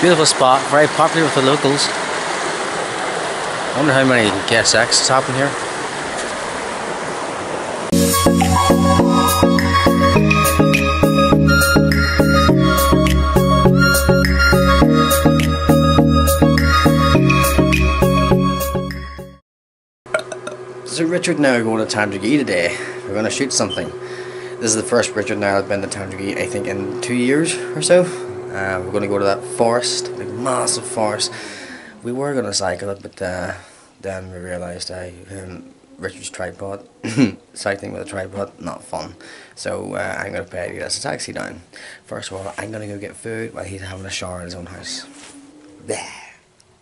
Beautiful spot, very popular with the locals. I wonder how many guest X happen here. So Richard I are going to Tandragee today. We're going to shoot something. This is the first Richard and I have been to Tandragee, I think, in two years or so. Uh, we're going to go to that forest, like massive forest. We were going to cycle it, but uh, then we realised I um, Richard's tripod, cycling with a tripod, not fun. So uh, I'm going to pay get us a taxi down. First of all, I'm going to go get food while he's having a shower in his own house. There.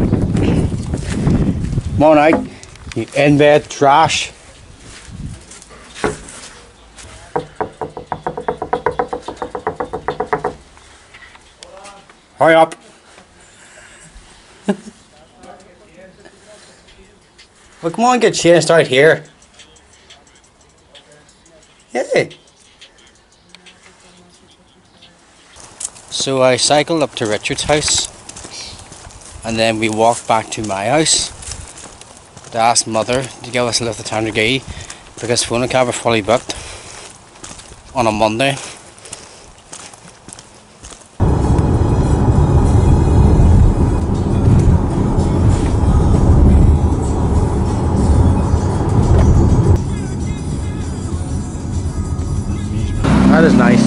Morning, you in bed trash. Hurry up. well, come on, get changed out here. Hey. So I cycled up to Richard's house and then we walked back to my house to ask mother to give us a lift to Tandragee because phone and cab are fully booked on a Monday. Is nice.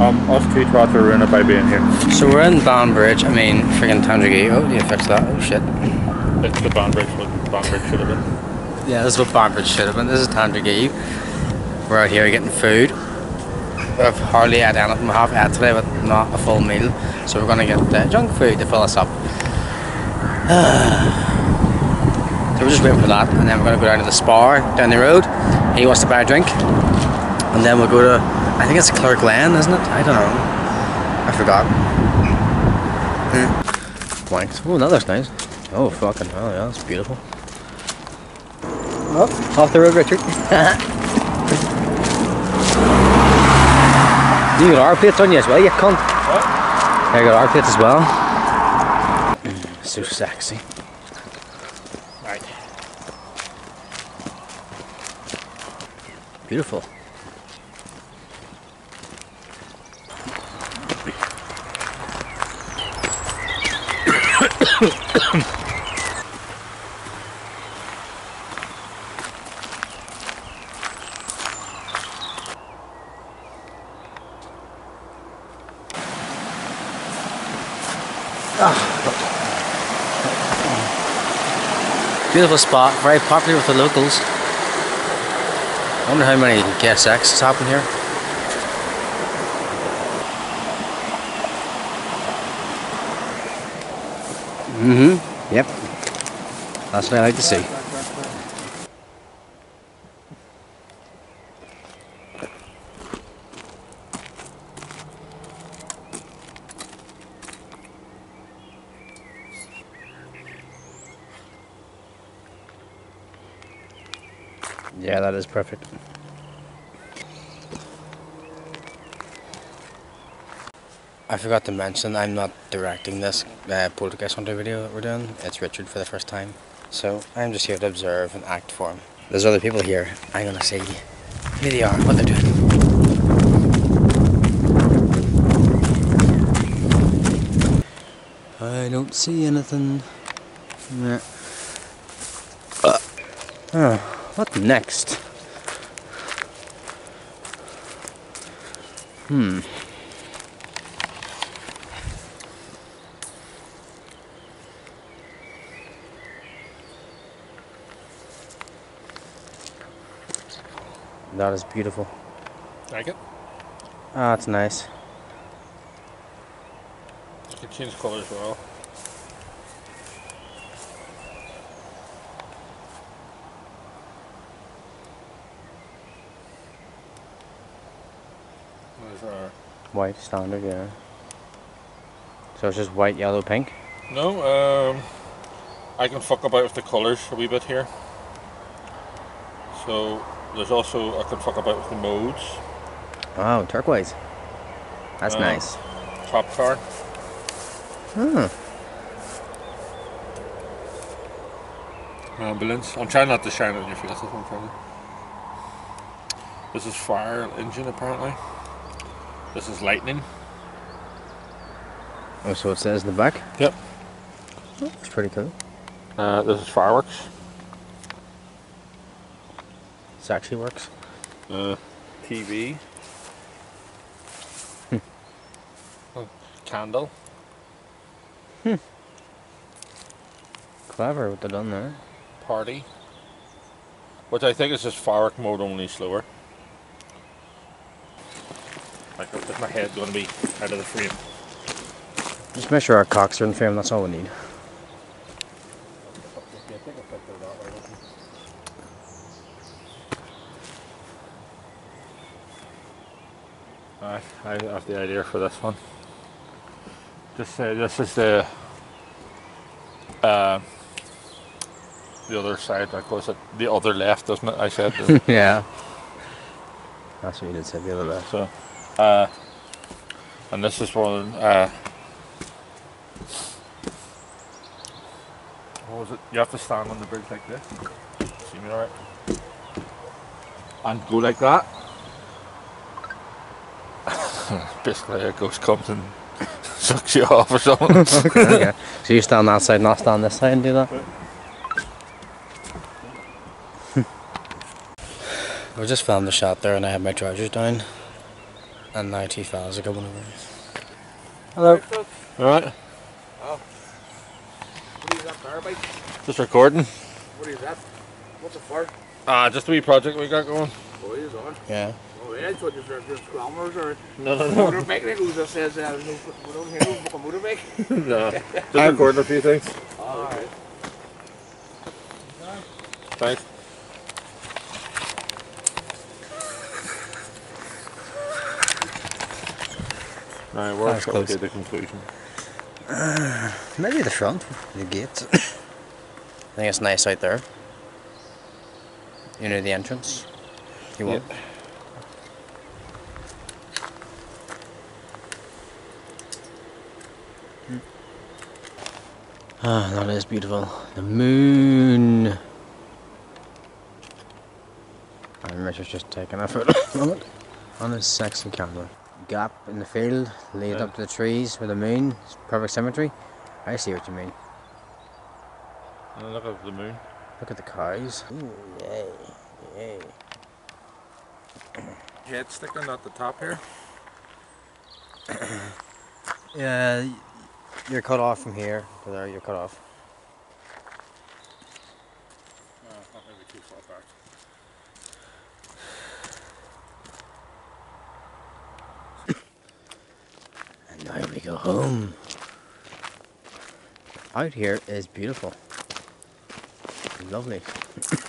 I'm off to Ratharuna by being here. So we're in Banbridge, I mean freaking Tandragee. Oh, you fixed that? Oh shit. It's the Banbridge, what Banbridge should have been. Yeah, this is what Banbridge should have been. This is Tandragee. We're out here getting food. We've hardly had anything. We have had today, but not a full meal. So we're going to get uh, junk food to fill us up. so we're just waiting for that, and then we're going to go down to the spa down the road. He wants to buy a drink, and then we'll go to. I think it's Clare Glen, isn't it? I don't know. I forgot. Hmm. Blanks. Oh, that looks nice. Oh, fucking hell, yeah, that's beautiful. Oh, off the road, Richard. you got our plates on you as well, you cunt. What? I got our plates as well. So sexy. Beautiful. Ah. Beautiful spot, very popular with the locals. I wonder how many guest X happen here. Mm-hmm. Yep. That's what I like to see. Yeah, that is perfect. I forgot to mention I'm not directing this uh, Poltergeist Hunter video that we're doing. It's Richard for the first time. So I'm just here to observe and act for him. There's other people here. I'm gonna see who they are, what they're doing. I don't see anything. Nah. Uh. Oh, what next? Hmm. That is beautiful. Like it? Ah, it's nice. You can change colour as Our White standard, yeah. So it's just white, yellow, pink. No, um, I can fuck about with the colours a wee bit here. So there's also I can fuck about with the modes. Wow, turquoise. That's Uh, nice. Top car. Hmm. Ambulance. I'm trying not to shine in your face. That's I'm trying. This is fire engine apparently. This is lightning. Oh, so it says in the back. Yep. It's pretty cool. Uh, this is fireworks. This actually works. Uh, TV. Oh, Candle. Clever what they done there. Party. Which I think is just firework mode only slower. Like, is my head going to be out of the frame? Just make sure our cocks are in the frame. That's all we need. I have the idea for this one. Just say this is the uh, the other side. Like was it the other left, doesn't it? I said yeah. That's what you did say the other left. so. Uh, and this is one. Uh, what was it? You have to stand on the bridge like this. See me alright? And go like that. Basically, a ghost comes and sucks you off or something. okay. So you stand that side and I'll stand this side and do that? I just filmed the shot there and I had my trousers down. And now two fellas are coming over. Hello. Alright, What is that there, just recording. What is that? What's it for? Ah, just a wee project we got going. Oh, it is on. Yeah. Oh, yeah, I thought you were just grammars or No, no, no. motorbike. Like, who just says uh, no, we don't hear no book motorbike. no. Just recording a few things. Alright. Thanks. Right, we're That's coming close. to the conclusion. Maybe the front, the gate. I think it's nice out there. You know the entrance. You want? Ah, that is beautiful. The moon. And Richard's just taking a photo of it on his sexy camera. Gap in the field, lead Yeah. up to the trees with the moon. It's perfect symmetry. I see what you mean. And look at the moon. Look at the cows. Ooh, yay, yay. Head sticking at the top here. Yeah, you're cut off from here to there. You're cut off. Oh, no, not maybe too far back. Go home. Out here is beautiful. Lovely.